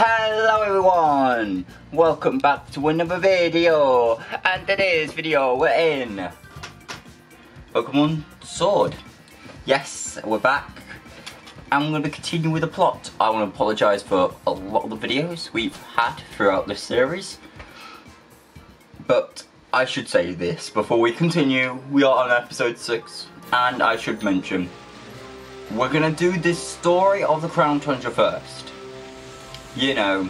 Hello everyone! Welcome back to another video! And today's video we're in Pokemon Sword. Yes, we're back. I'm going to be continuing with the plot. I want to apologise for a lot of the videos we've had throughout this series. But I should say this before we continue. We are on episode 6 and I should mention we're going to do this story of the Crown Tundra first you know,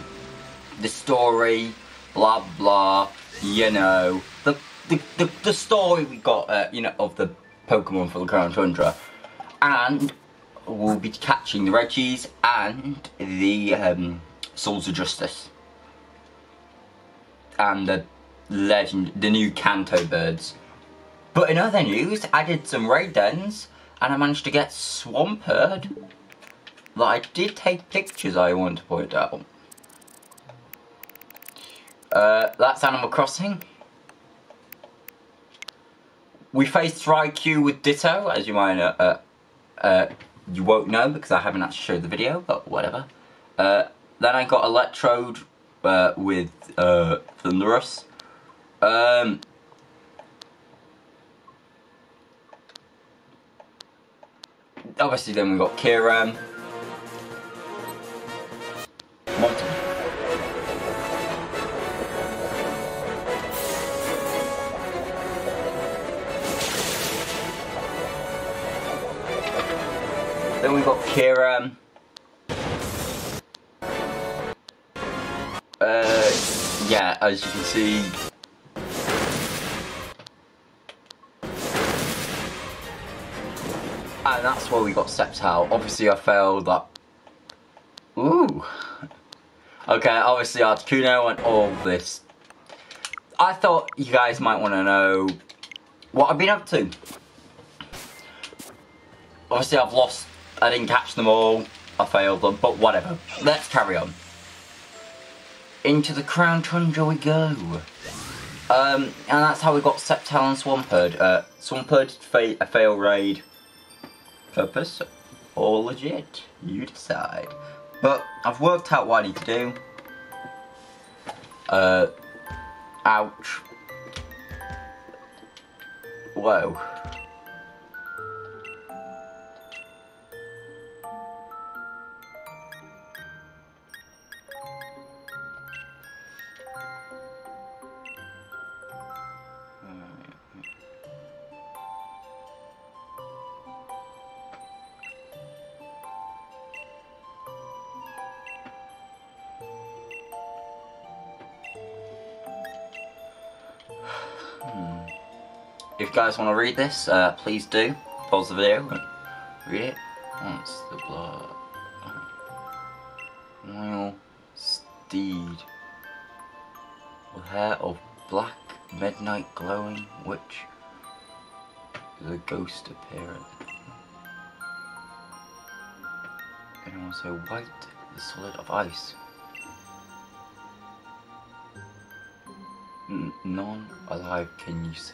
the story, blah blah, you know, the the, the, the story we got, uh, you know, of the Pokemon for the Crown Tundra. And we'll be catching the Regis and the um, Souls of Justice. And the legend, the new Kanto birds. But in other news, I did some raid dens and I managed to get Swampert. But I did take pictures I want to point out. Uh, that's Animal Crossing. We faced Raikou with Ditto, as you might uh, uh, uh, you won't know because I haven't actually showed the video, but whatever. Uh, then I got Electrode uh, with Thundurus. Um, obviously then we got Kyurem. As you can see. And that's where we got Sceptile. Obviously I failed that. Ooh. Okay, obviously Articuno and all this. I thought you guys might want to know what I've been up to. Obviously I've lost I didn't catch them all. I failed them, but whatever. Let's carry on. Into the Crown Tundra we go. Um, and that's how we got Sceptile and Swampert. Uh, Swampert, fa a fail raid. Purpose or legit? You decide. But I've worked out what I need to do. Uh, ouch. Whoa. If you guys want to read this, uh, please do. Pause the video and read it. Once the blood. Royal steed. With hair of black midnight glowing, which is a ghost appearance. And also white, the solid of ice. None alive can you say.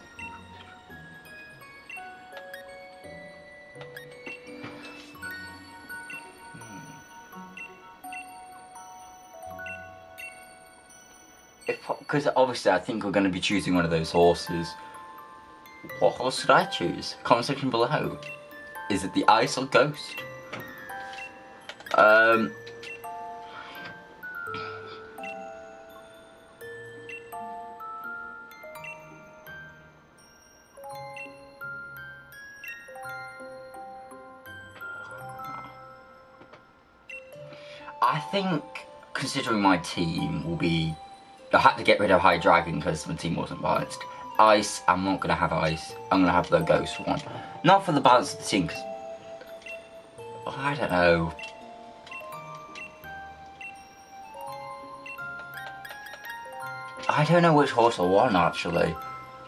Because obviously I think we're going to be choosing one of those horses. What horse should I choose? Comment section below. Is it the Ice or Ghost? Um. I think, considering my team will be I had to get rid of Hydreigon because my team wasn't balanced. Ice, I'm not going to have Ice. I'm going to have the Ghost one. Not for the balance of the team, because... I don't know. I don't know which horse I want, actually.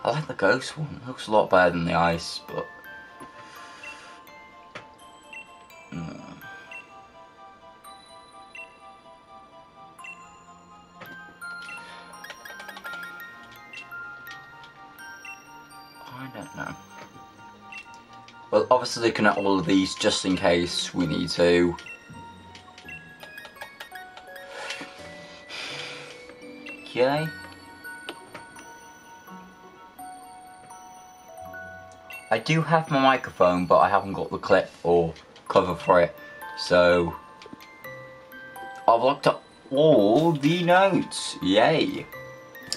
I like the Ghost one. It looks a lot better than the Ice, but... Well, obviously looking at all of these just in case we need to. Okay. I do have my microphone, but I haven't got the clip or cover for it. So, I've looked up all the notes. Yay.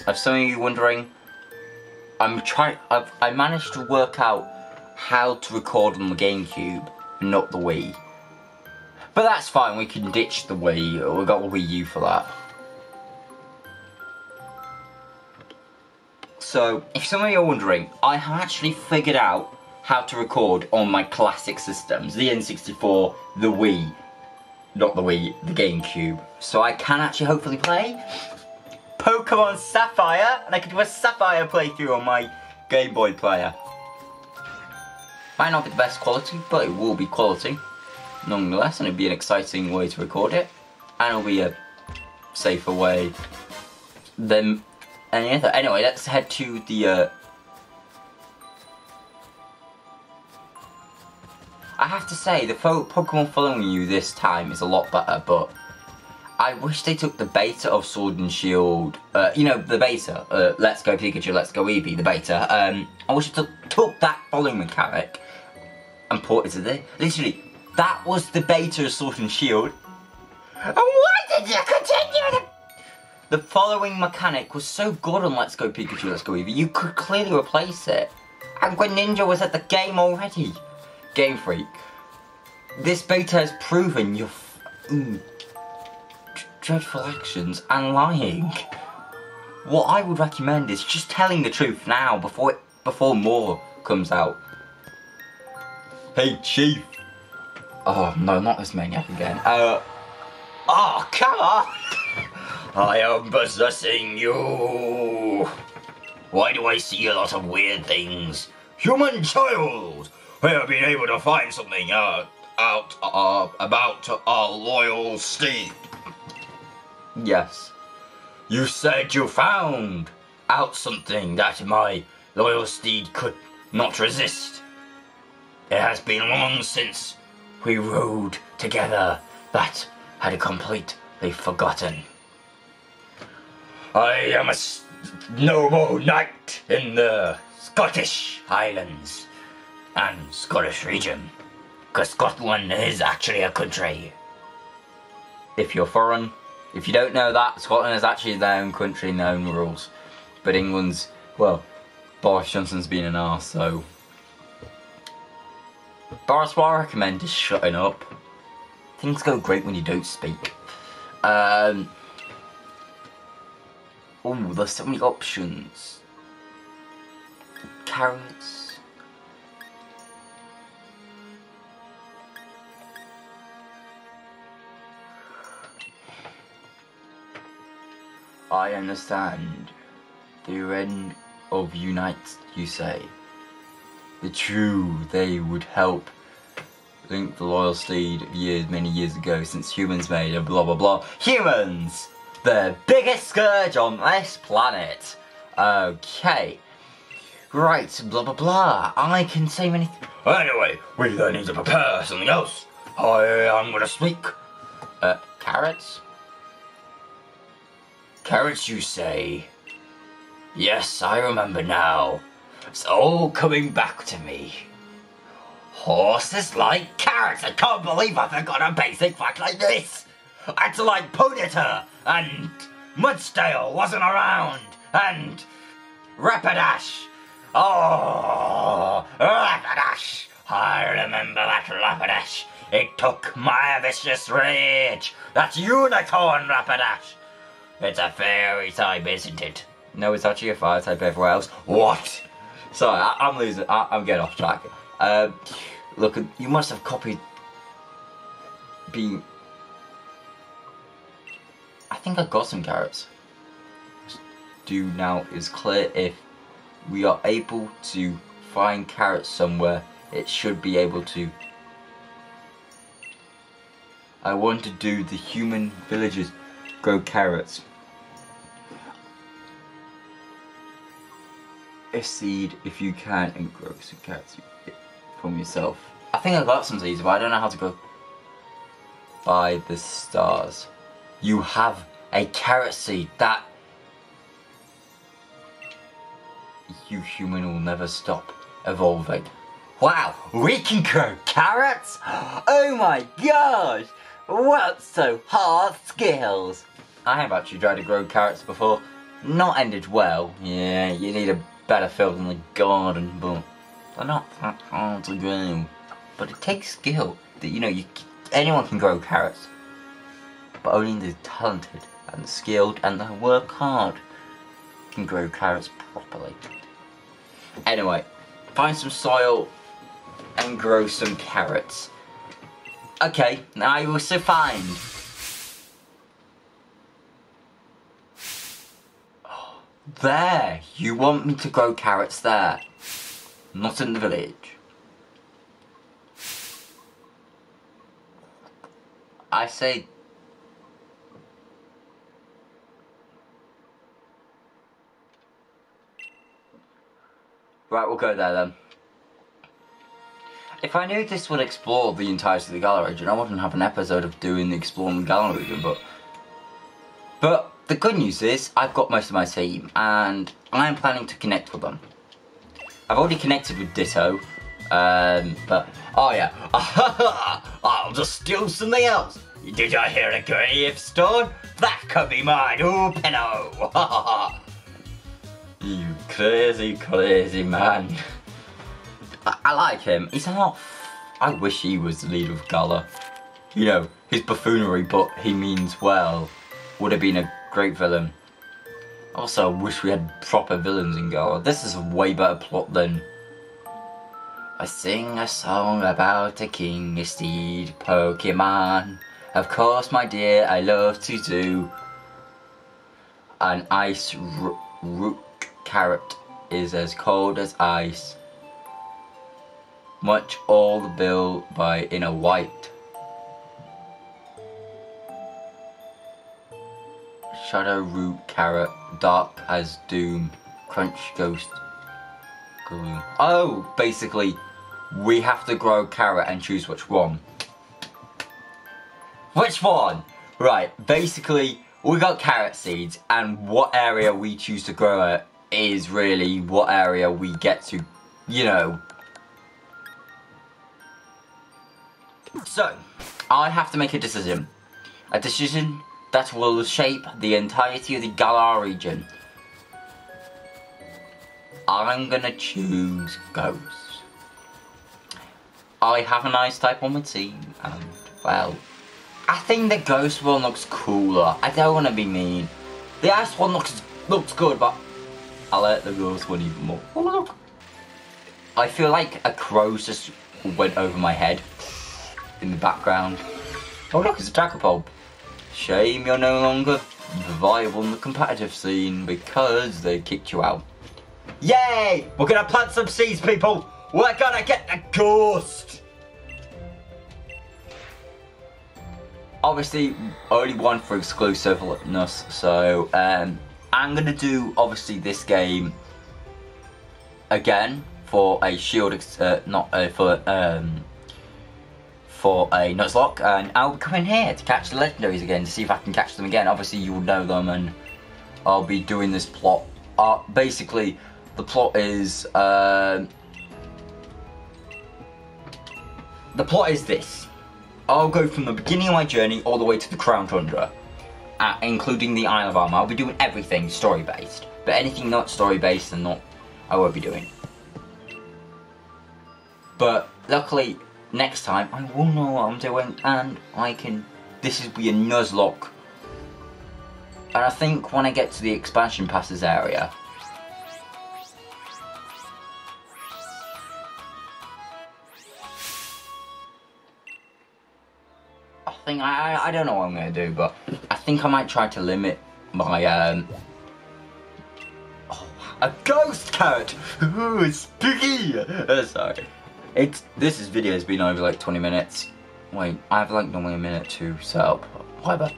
If some of you are wondering, I'm trying, I've, I managed to work out how to record on the GameCube, not the Wii. But that's fine, we can ditch the Wii, we got the Wii U for that. So, if some of you are wondering, I have actually figured out how to record on my classic systems, the N64, the Wii, not the Wii, the GameCube. So I can actually hopefully play Pokemon Sapphire, and I can do a Sapphire playthrough on my Game Boy player. Might not be the best quality, but it will be quality, nonetheless, and it'll be an exciting way to record it, and it'll be a safer way than any other. Anyway, let's head to the. Uh... I have to say, the Pokemon following you this time is a lot better, but I wish they took the beta of Sword and Shield. Uh, you know, the beta. Uh, let's go Pikachu, let's go Eevee, the beta. Um, I wish they took, took that following mechanic and ported to. Literally, that was the beta of Sword and Shield. And why did you continue the the following mechanic was so good on Let's Go Pikachu, Let's Go Eevee, you could clearly replace it. And Greninja was at the game already. Game Freak. This beta has proven your mm, dreadful actions and lying. What I would recommend is just telling the truth now before it, before more comes out. Hey, Chief. Oh, no, not this maniac again. Uh, oh, come on! I am possessing you. Why do I see a lot of weird things? Human child! We have been able to find something uh, out uh, about our loyal steed. Yes. You said you found out something that my loyal steed could not resist. It has been long since we rode together that had completely forgotten. I am a noble knight in the Scottish Highlands and Scottish region. Because Scotland is actually a country. If you're foreign, if you don't know that, Scotland is actually their own country and their own rules. But England's, well, Boris Johnson's been an arse, so... Boris, what I recommend is shutting up. Things go great when you don't speak. Um, Oh, there's so many options. Carrots. I understand. The end of Unite, you say. The true, they would help link the loyal steed years, many years ago since humans made a blah blah blah. Humans! the biggest scourge on this planet. Okay. Right, blah blah blah. I can say many Anyway, we then need to prepare something else. I am gonna speak. Uh, carrots? Carrots, you say? Yes, I remember now. It's all coming back to me. Horses like carrots. I can't believe I forgot a basic fact like this. It's like Ponyta and Mudsdale wasn't around and Rapidash. Oh, Rapidash. I remember that Rapidash. It took my vicious rage. That unicorn Rapidash. It's a fairy type, isn't it? No, it's actually a fire type everywhere else. What? Sorry, I, am losing. I, am getting off track. Uh, look, you must have copied. Being I think I got some carrots. Do now is clear if we are able to find carrots somewhere, it should be able to. I want to do the human villagers grow carrots. A seed if you can and grow some carrots from yourself. I think I got some seeds, but I don't know how to go by the stars you have a carrot seed. That you human will never stop evolving. Wow, we can grow carrots? Oh my gosh! What so hard skills? I have actually tried to grow carrots before. Not ended well. Yeah, you need a better field in the garden, but they're not that hard to grow. But it takes skill. That you know, you anyone can grow carrots, but only the talented and the skilled and the work hard can grow carrots properly. Anyway, find some soil and grow some carrots. Okay, now I also find There! You want me to grow carrots there. Not in the village. I say... Right, we'll go there then. If I knew this would explore the entirety of the Galar region, I wouldn't have an episode of doing the exploring the region, but... But the good news is, I've got most of my team, and I'm planning to connect with them. I've already connected with Ditto, um, but... Oh yeah, I'll just steal something else. Did I hear a gravestone? That could be mine, oh Peony! you crazy, crazy man. I, I, like him. He's not... I wish he was the leader of Galar. You know, his buffoonery, but he means well, would have been a great villain. Also, I wish we had proper villains in Galar. This is a way better plot than... I sing a song about a king steed Pokemon. Of course, my dear, I love to do. An ice root carrot is as cold as ice. Much all the bill by in a white. Shadow root carrot, dark as doom, crunch ghost glue. Oh, basically, we have to grow carrot and choose which one. Which one? Right, basically, we got carrot seeds, and what area we choose to grow it is really what area we get to, you know. So, I have to make a decision. A decision that will shape the entirety of the Galar region. I'm gonna choose Ghost. I have an ice type on my team, and, well, I think the ghost one looks cooler. I don't want to be mean. The ice one looks looks good, but I like the ghost one even more. Oh, look. I feel like a crow just went over my head in the background. Oh look, it's a Dragapult. Shame you're no longer viable in the competitive scene because they kicked you out. Yay! We're gonna plant some seeds, people! We're gonna get the ghost! obviously only one for exclusiveness, so um, I'm gonna do obviously this game again for a shield, uh, not uh, for um, for a Nuzlocke, and I'll come in here to catch the legendaries again to see if I can catch them again. Obviously, you will know them, and I'll be doing this plot. Uh, basically, the plot is uh, the plot is this. I'll go from the beginning of my journey all the way to the Crown Tundra, uh, including the Isle of Armor. I'll be doing everything story-based, but anything not story-based and not, I won't be doing. But luckily, next time I will know what I'm doing and I can, this is be a Nuzlocke. And I think when I get to the expansion passes area, I think I, I don't know what I'm gonna do, but I think I might try to limit my um. Oh, a ghost carrot. Ooh, spooky. Sorry. It's this is video has been over like 20 minutes. Wait, I have like normally a minute to set up. Whatever.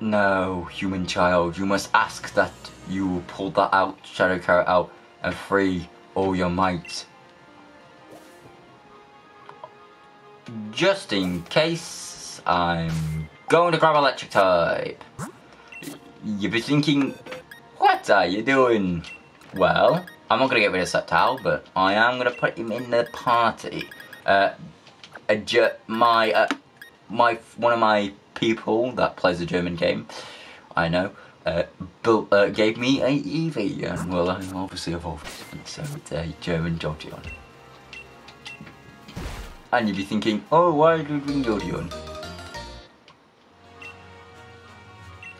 No, human child, you must ask that you pull that out, shadow carrot out, and free all your might. just in case, I'm going to grab electric type. You'll be thinking, what? are you doing well? I'm not gonna get rid of Sector, but I am gonna put him in the party. Uh, my uh, my one of my people that plays a German game, I know, uh, built, uh, gave me a Eevee, and well, I'm obviously evolved so it's a German Jolteon. And you'd be thinking, oh, why did we bring Jolteon?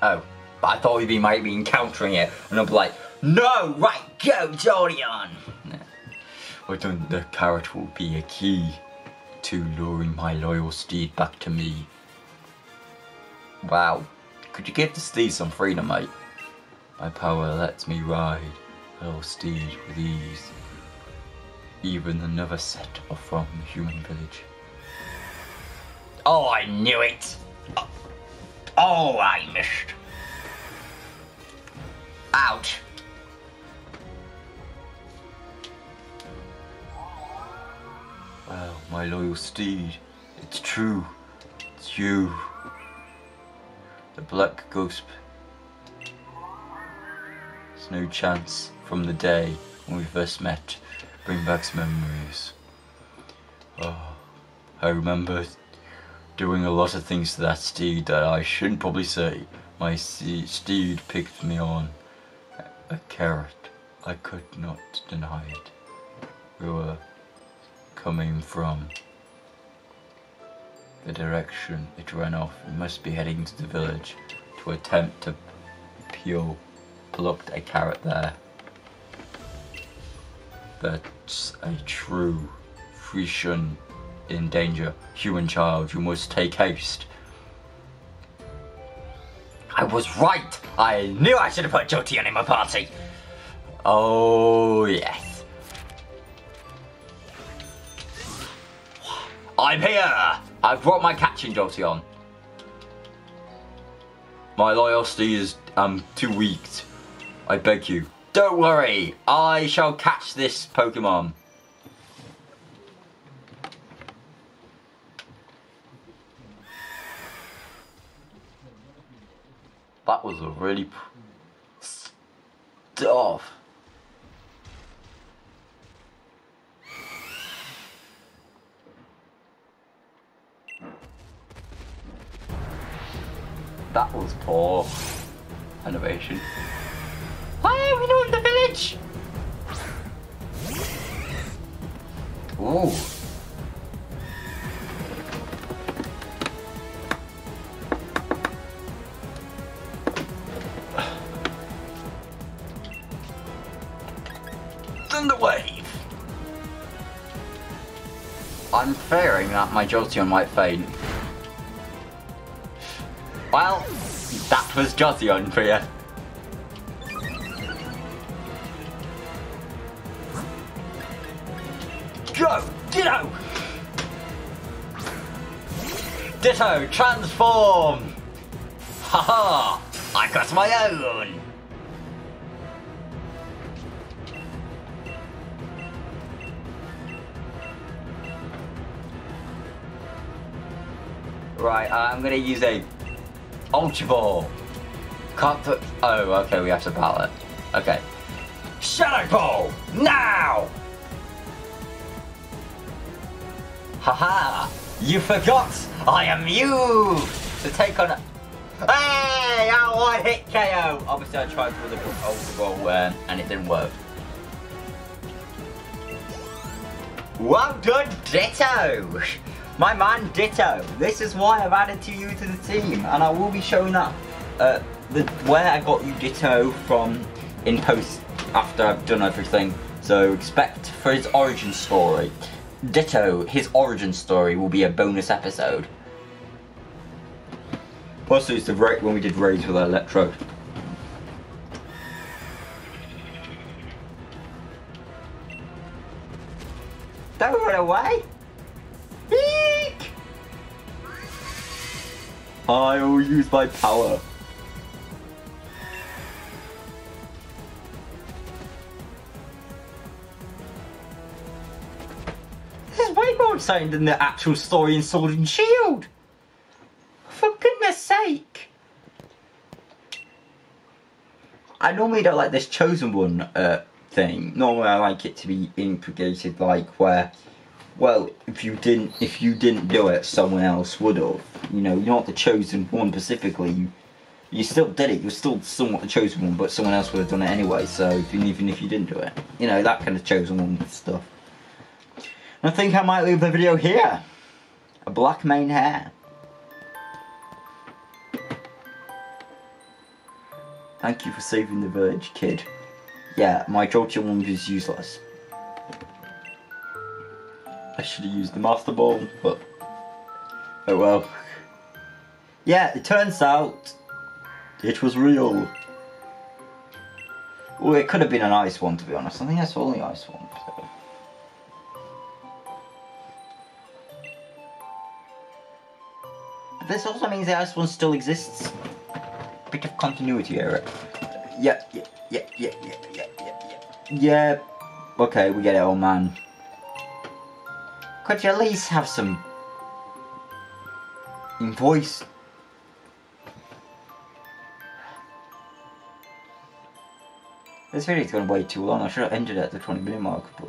Oh, but I thought we might be encountering it, and I'd be like, no, right, go, Jolteon! I don't, the carrot will be a key to luring my loyal steed back to me. Wow. Could you give the steed some freedom, mate? My power lets me ride little steed with ease. Even another set off from the human village. Oh, I knew it! Oh, I missed. Ouch. My loyal steed, it's true. It's you the black ghost. There's no chance from the day when we first met bring back some memories. Oh, I remember doing a lot of things to that steed that I shouldn't probably say. My steed picked me on a carrot. I could not deny it. We were coming from the direction it ran off. It must be heading to the village to attempt to peel, plucked a carrot there. That's a true Frisian in danger. Human child, you must take haste. I was right! I knew I should have put Jolteon in my party! Oh, yes. I'm here! I've brought my catching Jolteon. My loyalty is um too weak. I beg you. Don't worry, I shall catch this Pokemon. That was a really stuff. That was Why are we know in the village! Ooh. Thunder Wave! I'm fearing that my Jolteon might faint. Well, that was Jolteon for you. Go! Ditto! Ditto, transform! Haha! -ha, I got my own! Right, uh, I'm gonna use a Ultra Ball. Can't put... Oh, okay, we have to battle it. Okay. Shadow Ball! Now! Haha! You forgot! I am you! To take on... Hey! I hit KO! Obviously I tried with the Ultra Ball um, and it didn't work. Well done, Ditto! My man Ditto. This is why I've added to you to the team, and I will be showing up uh, the where I got you Ditto from in post after I've done everything. So expect for his origin story. Ditto, his origin story will be a bonus episode. Plus, it's the right when we did raids with Electrode. Use my power. This is way more exciting than the actual story in Sword and Shield. For goodness sake. I normally don't like this chosen one uh, thing. Normally I like it to be implicated like where well, if you didn't if you didn't do it, someone else would have. You know, you're not the chosen one specifically. You you still did it. You're still somewhat the chosen one, but someone else would have done it anyway. So even if you didn't do it, you know that kind of chosen one stuff. And I think I might leave the video here. A black mane hair. Thank you for saving the village, kid. Yeah, my Jolteon one is useless. I should have used the Master Ball, but oh well. Yeah, it turns out it was real. Well, it could have been an ice one, to be honest. I think that's the only ice one. So. This also means the ice one still exists. Bit of continuity error. Yeah, yeah, yeah, yeah, yeah, yeah, yeah, yeah. Yeah. Okay, we get it, old man. Could you at least have some voice? This video's gone way too long. I should have ended at the 20 minute mark, but.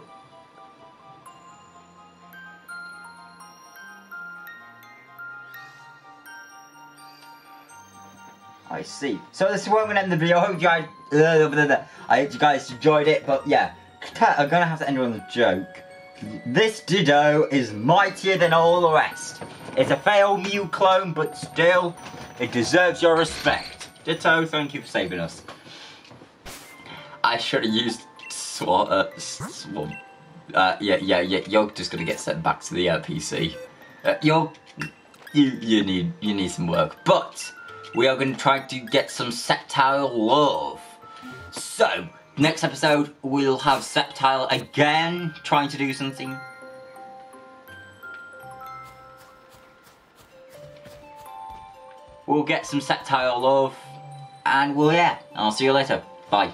I see. So this is where I'm gonna end the video. I hope you guys, I hope you guys enjoyed it. But yeah, I'm gonna have to end on a joke. This Ditto is mightier than all the rest. It's a failed Mew clone, but still, it deserves your respect. Ditto, thank you for saving us. I should have used swat. Uh. Uh, yeah, yeah, yeah. You're just gonna get sent back to the uh, PC. Uh, you're you you need you need some work, but we are gonna try to get some Sceptile love. So next episode we'll have Sceptile again trying to do something. We'll get some Sceptile love, and we'll yeah. I'll see you later. Bye.